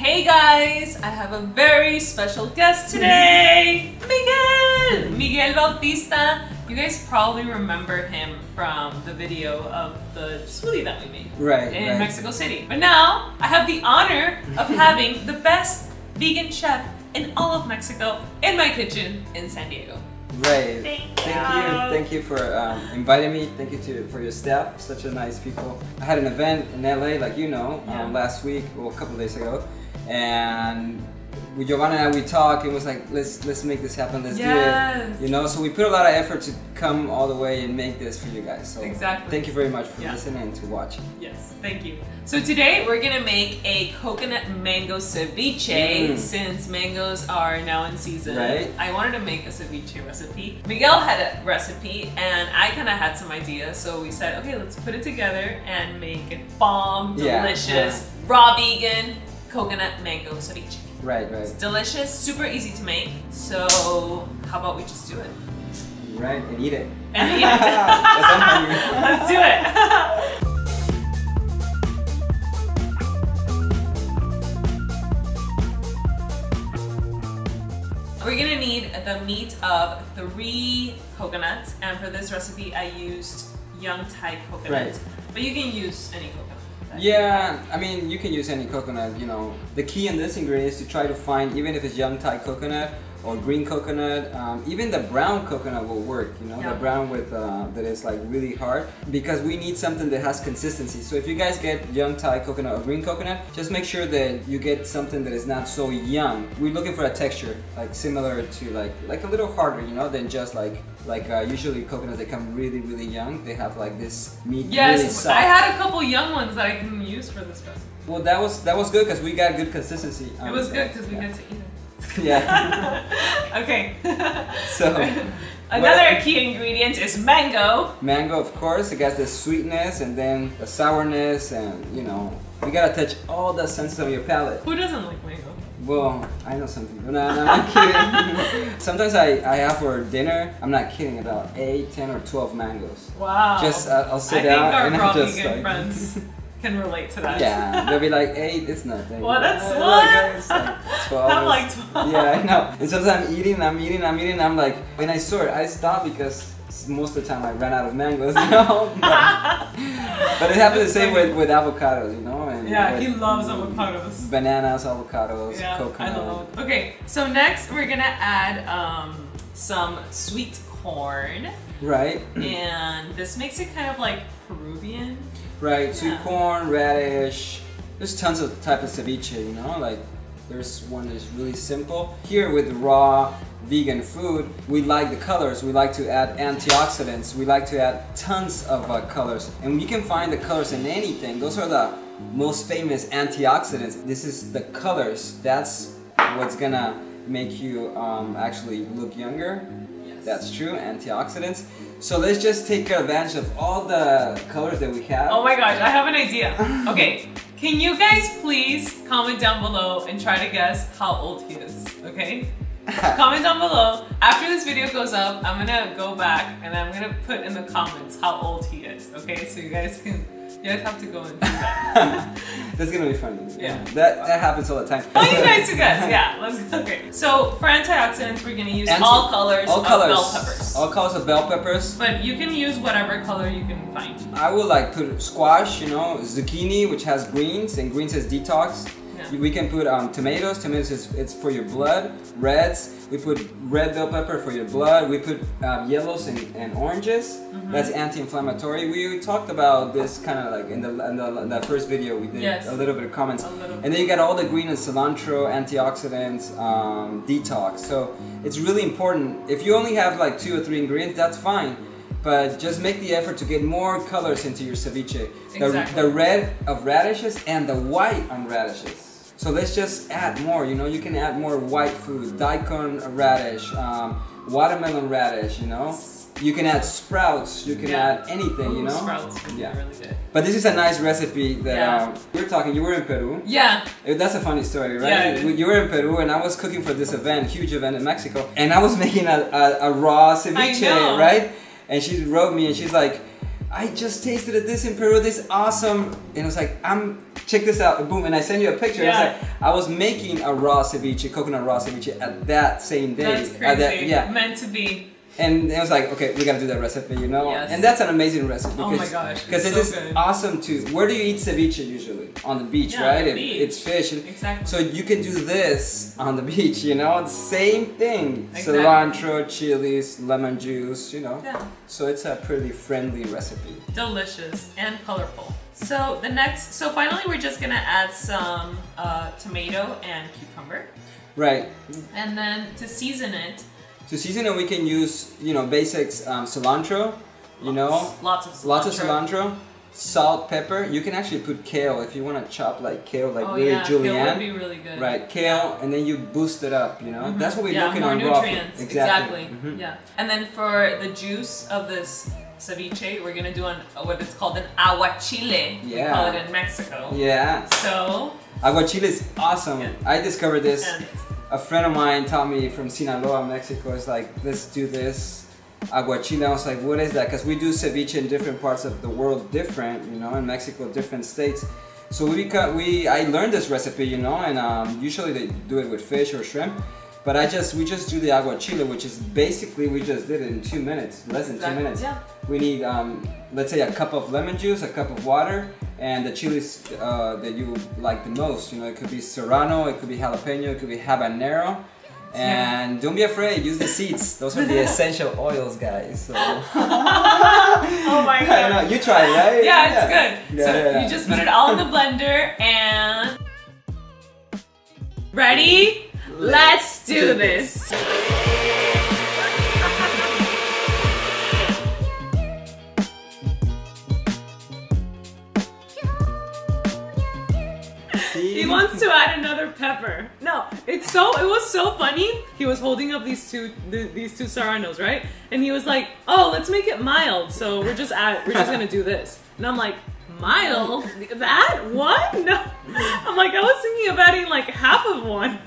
Hey guys, I have a very special guest today, Miguel! Miguel Bautista. You guys probably remember him from the video of the smoothie that we made Right, in right. Mexico City. But now I have the honor of having the best vegan chef in all of Mexico in my kitchen in San Diego. Right. Thank Thank you. you. Thank you for um, inviting me. Thank you to for your staff. Such a nice people. I had an event in LA, like you know, Yeah. um, last week, well, a couple days ago, and with Giovanna and I, we talked. It was like, let's let's make this happen. Let's do it. You know, so we put a lot of effort to come all the way and make this for you guys. So Exactly. Thank you very much for Yeah. listening and to watching. Yes, thank you. So today we're gonna make a coconut mango ceviche Mm. since mangoes are now in season. Right. I wanted to make a ceviche recipe. Miguel had a recipe and I kind of had some ideas. So we said, okay, let's put it together and make it bomb, Yeah, delicious, raw vegan coconut mango ceviche. Right, right, It's delicious, super easy to make. So how about we just do it? right, and eat it. And eat it. Let's do it. We're gonna need the meat of three coconuts, and for this recipe, I used young Thai coconut. Right. But you can use any coconut. Yeah, I mean, you can use any coconut, you know. The key in this ingredient is to try to find, even if it's young Thai coconut or green coconut, um, even the brown coconut will work, you know, Yeah. the brown with, uh, that is like really hard because we need something that has consistency. So if you guys get young Thai coconut or green coconut, just make sure that you get something that is not so young. We're looking for a texture, like similar to like, like a little harder, you know, than just like, like uh, usually coconuts that come really, really young, they have like this meat really Yes, soft. I had a couple young ones that I can use for this recipe. Well, that was that was good because we got good consistency. It was good because we yeah. got to eat it. yeah. okay. So Another key ingredient is mango. mango, of course, it got the sweetness and then the sourness, and you know, you gotta touch all the senses of your palate. Who doesn't like mango? Well, I know something. No, no, I'm kidding. Sometimes I, I have for dinner. I'm not kidding. About eight, ten, or twelve mangoes. Wow. Just uh, I'll sit I down and I'm just like. friends can relate to that. Yeah, they'll be like eight. It's nothing. Well, that's what? It's like twelve. I'm like 12. Yeah, I know. And sometimes I'm eating, I'm eating, I'm eating. I'm like, when I saw it, I stopped because most of the time I ran out of mangoes. You know. but, but it happens the same with with avocados, you know. And Yeah, with he loves avocados. Bananas, avocados, Yeah, coconut. I love it. Okay, so next we're gonna add um, some sweet corn, Right, and this makes it kind of like Peruvian. right. Sweet corn, radish. There's tons of type of ceviche, you know. Like there's one that's really simple. Here with raw vegan food, we like the colors. We like to add antioxidants. We like to add tons of uh, colors, and you can find the colors in anything. Those are the most famous antioxidants. This is the colors. That's what's gonna make you um, actually look younger. That's true, antioxidants. So let's just take advantage of all the colors that we have. Oh my gosh, I have an idea. Okay, can you guys please comment down below and try to guess how old he is? Okay? comment down below. After this video goes up, I'm gonna go back and I'm gonna put in the comments how old he is. Okay, so you guys can, you guys have to go and do that. That's gonna be funny. Yeah. That that happens all the time. Oh, you guys, you guys, yeah. Let's okay. So for antioxidants, we're gonna use Anti- all colors all of colors. bell peppers. All colors of bell peppers. but you can use whatever color you can find. I would like put squash, you know, zucchini, which has greens, and greens has detox. Yeah. We can put um, tomatoes. Tomatoes is it's for your blood. Reds. We put red bell pepper for your blood. We put um, yellows and, and oranges. Mm-hmm. That's anti-inflammatory. We talked about this kind of like in the, in the in that first video we did Yes. a little bit of comments. Little. And then you got all the green and cilantro, antioxidants, um, detox. So it's really important. If you only have like two or three ingredients, that's fine. But just make the effort to get more colors into your ceviche. The, the red of radishes and the white on radishes. So let's just add more. You know, you can add more white food, daikon radish, um, watermelon radish. You know, you can add sprouts. You can Yeah. add anything. you know. sprouts Yeah. really good. But this is a nice recipe that Yeah. um, you're talking. You were in Peru. Yeah, Eh, That's a funny story, right? Yeah. You were in Peru and I was cooking for this event, huge event in Mexico, and I was making a, a, a raw ceviche, right? And she wrote me and she's like, I just tasted this in Peru, this awesome. And I was like, I'm check this out, boom, and I send you a picture. Yeah. It's like I was making a raw ceviche, coconut raw ceviche at that same day. That's crazy. that- yeah, Meant to be. and it was like, okay, we gotta do that recipe, you know? Yes. And that's an amazing recipe. Oh my gosh, Because it so is good. awesome too. where do you eat ceviche usually? On the beach, Yeah, right? the beach. It's fish. Exactly. So you can do this on the beach, you know? The same thing. Exactly. Cilantro, chilies, lemon juice, you know? Yeah. So it's a pretty friendly recipe. delicious and colorful. So the next, so finally we're just gonna add some uh, tomato and cucumber, Right. and then to season it, To season it, we can use, you know, basics um, cilantro, you know, lots of cilantro. lots of cilantro, salt, pepper. You can actually put kale if you want to chop like kale, like oh really yeah, kale julienne. would be really good. Right, kale, and then you boost it up, you know? Mhm. That's what we're yeah, looking more on raw nutrients. Exactly. Exactly. Mhm. Yeah. And then for the juice of this ceviche, we're gonna do an what it's called an aguachile. Yeah. We call it in Mexico. Yeah. So Aguachile is awesome. Yeah. I discovered this. and A friend of mine taught me from Sinaloa, Mexico. It's like, let's do this. Aguachile. I was like, what is that? Because we do ceviche in different parts of the world different, you know, in Mexico, different states. So we cut, we I learned this recipe, you know, and um, usually they do it with fish or shrimp. But I just we just do the aguachile, which is basically we just did it in two minutes, less than two minutes. yeah. We need um, let's say a cup of lemon juice, a cup of water, and the chilies uh, that you like the most. You know, it could be serrano, it could be jalapeno, it could be habanero. And don't be afraid, use the seeds. Those are the essential oils, guys. So. oh my I god. know, you try it, right? Yeah, it's good. Yeah, so yeah, yeah. you just put it all in the blender and ready? Let's do this. See? Pepper. No, it's so it was so funny. He was holding up these two th- these two serranos, right? And he was like, "Oh, let's make it mild. So we're just add, we're just gonna do this." And I'm like, "Mild? That one? No." I'm like, I was thinking of adding like half of one.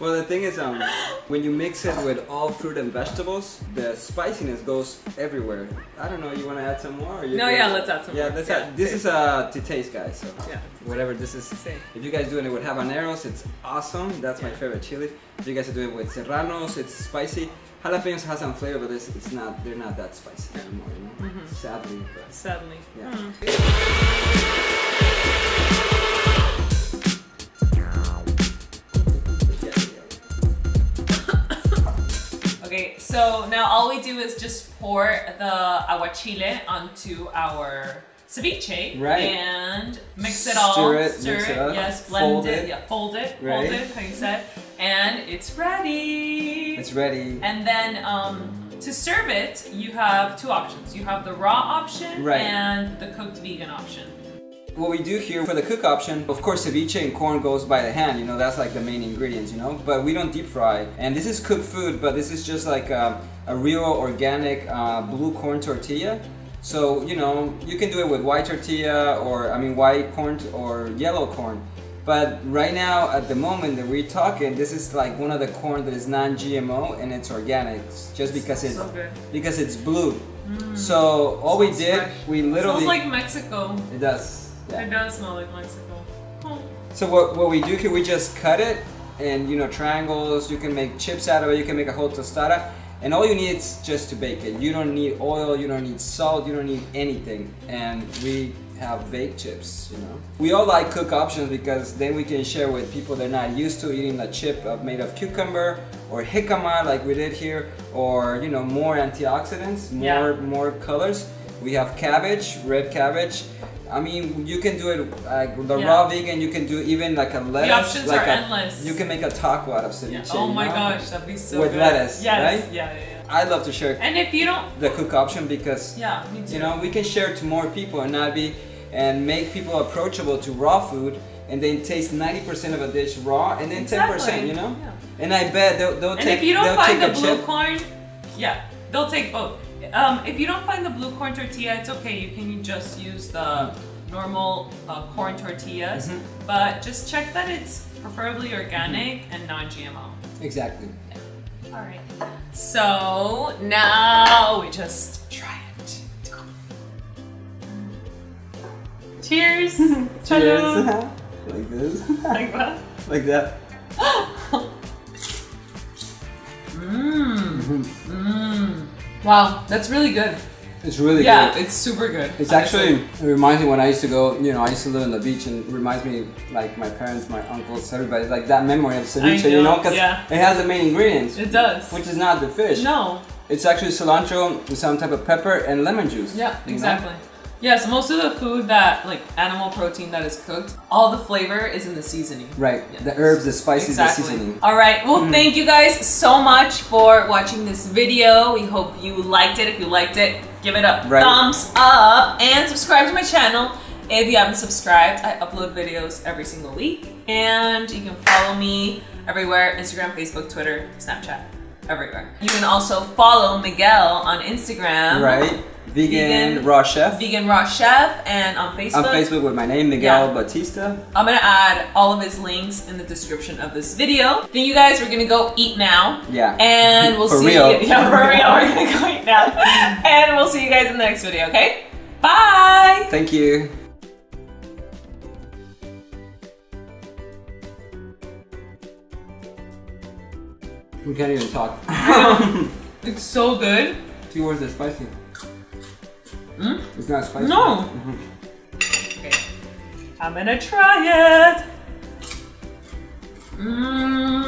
Well, the thing is, um, when you mix it with all fruit and vegetables, the spiciness goes everywhere. I don't know. You want to add some more? Or you No, yeah, let's add some Yeah, more. let's Yeah, add. This is uh to taste, guys. So Yeah. whatever this is. Same. If you guys doing it with habaneros, it's awesome. That's my favorite chili. If you guys are doing it with serranos, it's spicy. Jalapenos has some flavor, but it's, it's not. They're not that spicy anymore. You know, Mhm. sadly. But Sadly. Yeah. Hmm. So now all we do is just pour the aguachile onto our ceviche Right. and mix it all. Stir it, stir it, it up, yes, blend fold it, it. yeah, fold it, Right. fold it, how you said, and it's ready. it's ready. And then um, to serve it, you have two options. You have the raw option Right. and the cooked vegan option. What we do here for the cook option, of course, ceviche and corn goes by the hand. You know, that's like the main ingredients. You know, but we don't deep fry. And this is cooked food, but this is just like a, a real organic uh, blue corn tortilla. So you know, you can do it with white tortilla or I mean white corn or yellow corn. But right now, at the moment that we're talking, this is like one of the corn that is non-GMO and it's organic, just because it's So because it's blue. So all we did, fresh. we literally Smells like Mexico. it does. Yeah. It does smell like Mexico. Oh. So what, what we do here, we just cut it and you know triangles. You can make chips out of it. You can make a whole tostada, and all you need is just to bake it. You don't need oil. You don't need salt. You don't need anything. And we have baked chips. You know, we all like cook options because then we can share with people that are not used to eating a chip made of cucumber or jicama like we did here, or you know more antioxidants, more Yeah. more colors. We have cabbage, red cabbage. I mean, you can do it like the Yeah. raw vegan. You can do even like a lettuce. The options like are a, endless. You can make a taco out of ceviche. Yeah. Oh you my know? gosh, that'd be so With good. lettuce, yes. right? Yeah, yeah, yeah. I love to share And if you don't, the cook option because yeah, me too. you know we can share to more people and not be and make people approachable to raw food and then taste 90% of a dish raw and then 10% you know Yeah. and I bet they'll, they'll And take if you don't find the blue chip corn, yeah, they'll take both. Um, if you don't find the blue corn tortilla, it's okay. You can just use the normal uh, corn tortillas, Mhm. but just check that it's preferably organic and non-GMO. exactly All right. So now we just try it. Cheers. Cheers like this, Like what? like that. Mmm. Mhm. Mmm. Wow, that's really good. It's really yeah, good. it's super good. It's honestly. actually it reminds me when I used to go. You know, I used to live on the beach, and it reminds me like my parents, my uncles, everybody, like that memory of ceviche. You know, know, because yeah. it has the main ingredients, It does. which is not the fish. No. It's actually cilantro with some type of pepper and lemon juice. Yeah, exactly. know? Yes, most of the food that like animal protein that is cooked, all the flavor is in the seasoning. Right. Yes. The herbs, the spices, Exactly. the seasoning. All right. Well, Mm. thank you guys so much for watching this video. We hope you liked it. If you liked it, give it a Right. thumbs up and subscribe to my channel. If you haven't subscribed, I upload videos every single week. And you can follow me everywhere Instagram, Facebook, Twitter, Snapchat, everywhere. You can also follow Miguel on Instagram. Right. Vegan, Vegan- raw chef. Vegan Raw Chef and on Facebook. On Facebook with my name, Miguel Yeah. Batista. I'm gonna add all of his links in the description of this video. Then you guys, we're gonna go eat now. Yeah. And we'll For see real. Yeah, for real. We're gonna go eat now. and we'll see you guys in the next video, okay? Bye! Thank you. We can't even talk. It's so good. Two words are spicy. Mm? It's not spicy. No. Okay. I'm gonna try it. Mmm.